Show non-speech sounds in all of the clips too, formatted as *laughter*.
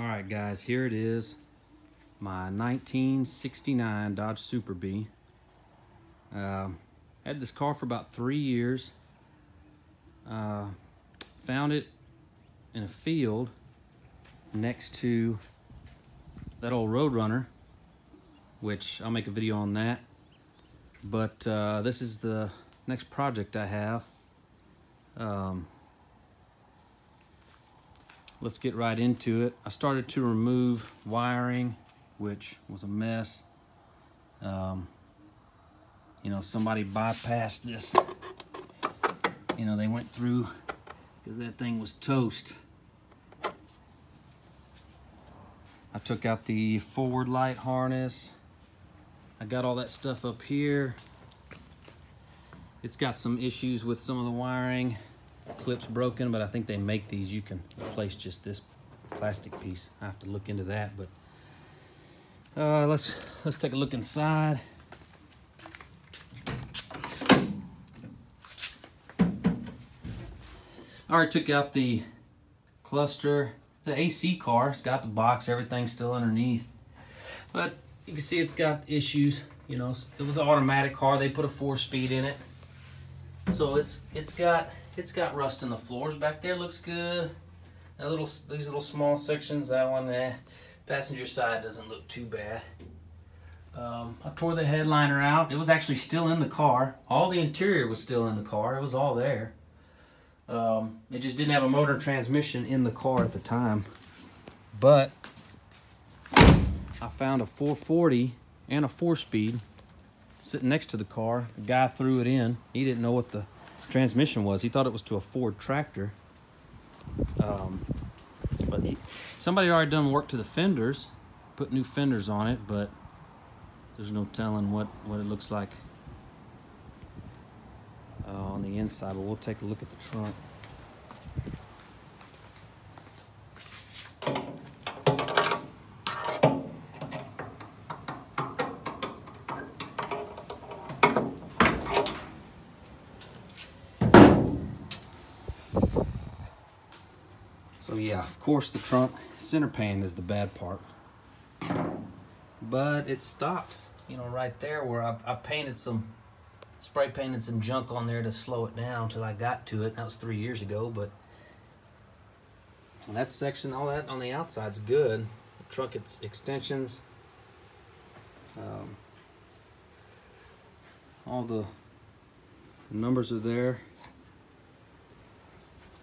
All right, guys, here it is. My 1969 Dodge Super Bee. Uh, had this car for about three years. Uh, found it in a field next to that old Roadrunner, which I'll make a video on that. But uh, this is the next project I have. Um, let's get right into it. I started to remove wiring, which was a mess. Um, you know, somebody bypassed this. You know, they went through because that thing was toast. I took out the forward light harness. I got all that stuff up here. It's got some issues with some of the wiring clip's broken, but I think they make these. You can replace just this plastic piece. I have to look into that, but uh, let's let's take a look inside. I already took out the cluster. The AC car. It's got the box. Everything's still underneath, but you can see it's got issues. You know, it was an automatic car. They put a four-speed in it. So it's it's got it's got rust in the floors back there. Looks good. That little these little small sections. That one, eh. Passenger side doesn't look too bad. Um, I tore the headliner out. It was actually still in the car. All the interior was still in the car. It was all there. Um, it just didn't have a motor transmission in the car at the time. But I found a 440 and a four-speed sitting next to the car. The guy threw it in. He didn't know what the transmission was. He thought it was to a Ford tractor. Um, but he, somebody already done work to the fenders, put new fenders on it, but there's no telling what, what it looks like uh, on the inside. But we'll take a look at the trunk. So yeah, of course the trunk center pan is the bad part. But it stops, you know, right there where I, I painted some, spray painted some junk on there to slow it down till I got to it. That was three years ago, but that section, all that on the outside's good. The trunk it's extensions. Um, all the numbers are there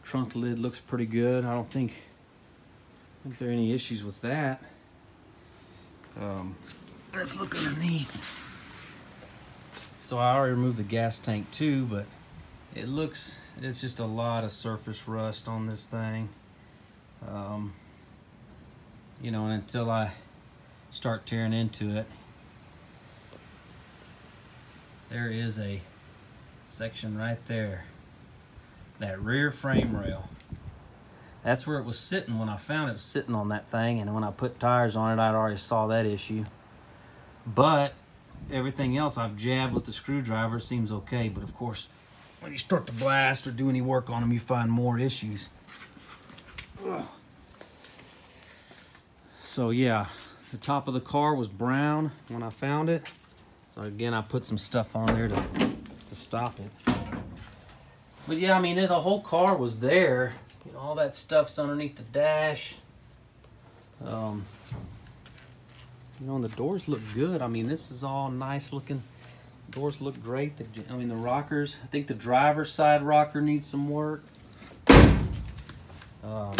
trunk lid looks pretty good. I don't think, I think there are any issues with that. Um, let's look underneath. So I already removed the gas tank too, but it looks, it's just a lot of surface rust on this thing. Um, you know, and until I start tearing into it, there is a section right there that rear frame rail. That's where it was sitting when I found it, was sitting on that thing. And when I put tires on it, I already saw that issue. But everything else I've jabbed with the screwdriver seems okay. But of course, when you start to blast or do any work on them, you find more issues. So yeah, the top of the car was brown when I found it. So again, I put some stuff on there to, to stop it. But yeah, I mean, the whole car was there. You know, all that stuff's underneath the dash. Um, you know, and the doors look good. I mean, this is all nice looking. Doors look great. The, I mean, the rockers. I think the driver's side rocker needs some work. Um,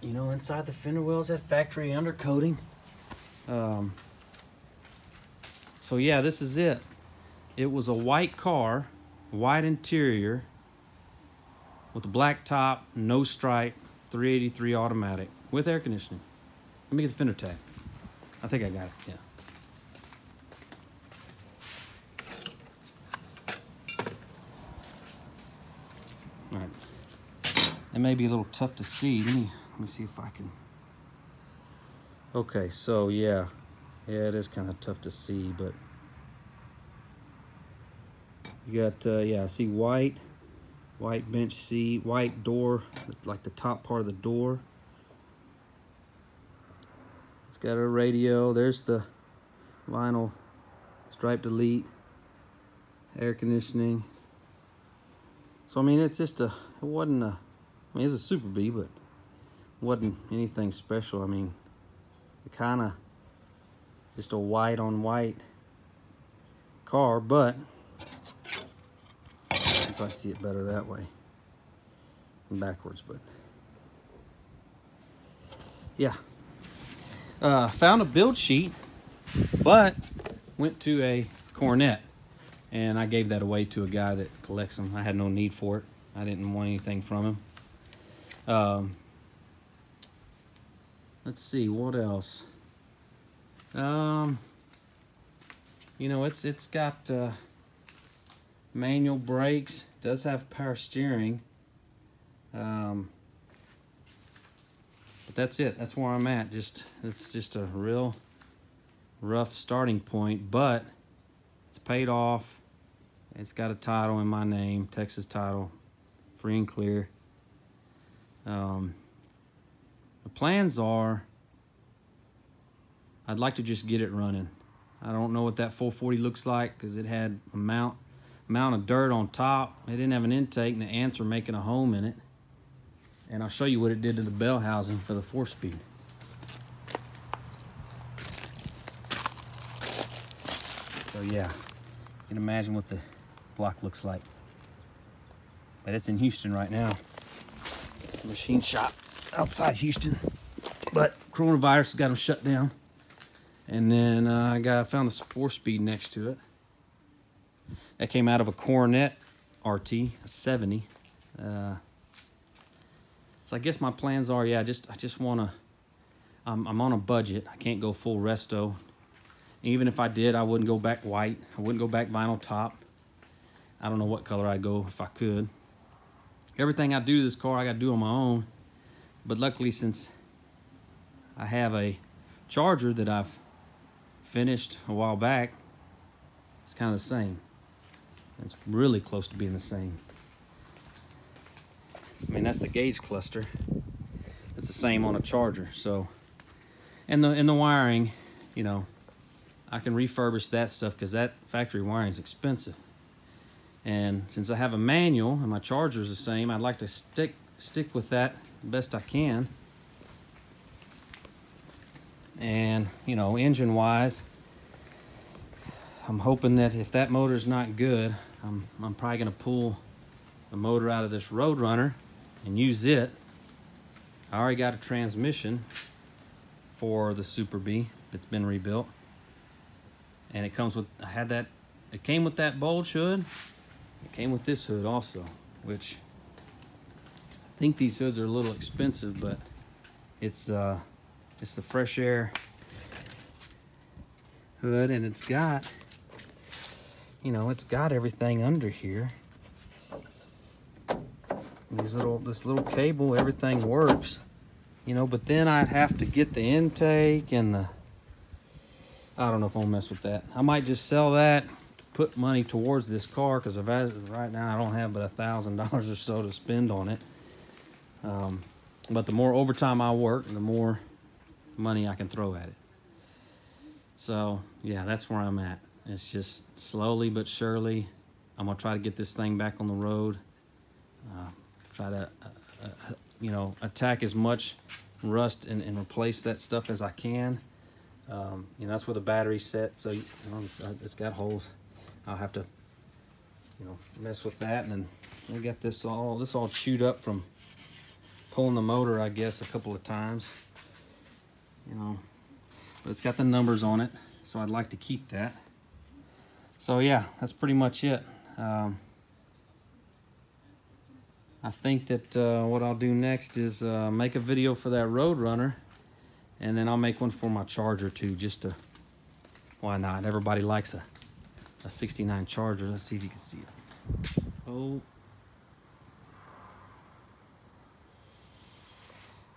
you know, inside the fender wells, that factory undercoating. Um, so yeah, this is it. It was a white car, white interior, with a black top, no stripe, 383 automatic, with air conditioning. Let me get the fender tag. I think I got it, yeah. All right. It may be a little tough to see. Let me, let me see if I can. Okay, so yeah. Yeah, it is kind of tough to see, but you got, uh, yeah, see white, white bench seat, white door, like the top part of the door. It's got a radio. There's the vinyl stripe delete, air conditioning. So I mean, it's just a, it wasn't a, I mean, it's a Super Bee, but wasn't anything special. I mean, kind of just a white on white car, but if I see it better that way backwards, but yeah. Uh, found a build sheet, but went to a Coronet and I gave that away to a guy that collects them. I had no need for it. I didn't want anything from him. Um, let's see, what else? Um, you know, it's it's got uh, manual brakes. Does have power steering. Um, but that's it. That's where I'm at. Just it's just a real rough starting point, but it's paid off. It's got a title in my name, Texas title, free and clear. Um, the plans are I'd like to just get it running. I don't know what that 440 looks like because it had a mount, amount of dirt on top. It didn't have an intake and the ants were making a home in it. And I'll show you what it did to the bell housing for the four speed. So yeah, you can imagine what the block looks like. But it's in Houston right now. Machine shop outside Houston. But coronavirus got them shut down. And then uh, I got found this four speed next to it. That came out of a Coronet RT, a 70. Uh, so I guess my plans are, yeah, just I just want to. I'm, I'm on a budget. I can't go full resto. Even if I did, I wouldn't go back white. I wouldn't go back vinyl top. I don't know what color I'd go if I could. Everything I do to this car, I got to do on my own. But luckily, since I have a Charger that I've finished a while back, it's kind of the same. It's really close to being the same. I mean, that's the gauge cluster. It's the same on a Charger. So, and the and the wiring, you know, I can refurbish that stuff because that factory wiring is expensive. And since I have a manual and my charger is the same, I'd like to stick stick with that best I can and you know engine wise I'm hoping that if that motor's not good I'm, I'm probably gonna pull the motor out of this Roadrunner and use it. I already got a transmission for the Super Bee that's been rebuilt. And it comes with I had that it came with that bulge hood. It came with this hood also which I think these hoods are a little expensive but it's uh it's the fresh air hood and it's got, you know, it's got everything under here. These little, this little cable, everything works, you know, but then I'd have to get the intake and the, I don't know if I'll mess with that. I might just sell that to put money towards this car because right now I don't have but a thousand *laughs* dollars or so to spend on it. Um, but the more overtime I work, the more money I can throw at it. So yeah, that's where I'm at. It's just slowly but surely, I'm gonna try to get this thing back on the road. Uh, try to, uh, uh, you know, attack as much rust and, and, replace that stuff as I can. Um, you know, that's where the battery's set, so you know, it's, uh, it's got holes. I'll have to, you know, mess with that, and then we got this all this all chewed up from pulling the motor, I guess, a couple of times you know but it's got the numbers on it so I'd like to keep that so yeah that's pretty much it um, I think that uh, what I'll do next is uh, make a video for that Roadrunner and then I'll make one for my Charger too just to why not everybody likes a, a 69 Charger let's see if you can see it oh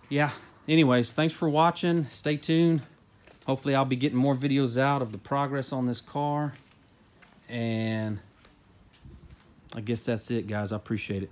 yeah anyways, thanks for watching. Stay tuned. Hopefully I'll be getting more videos out of the progress on this car. And I guess that's it, guys. I appreciate it.